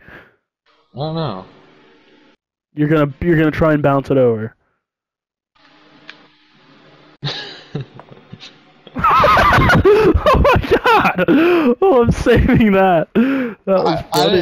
I don't know. You're gonna you're gonna try and bounce it over. oh my god! Oh, I'm saving that. That was I, funny.